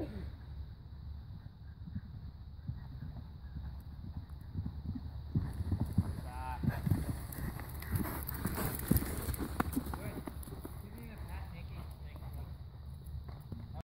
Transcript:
Mm-hmm.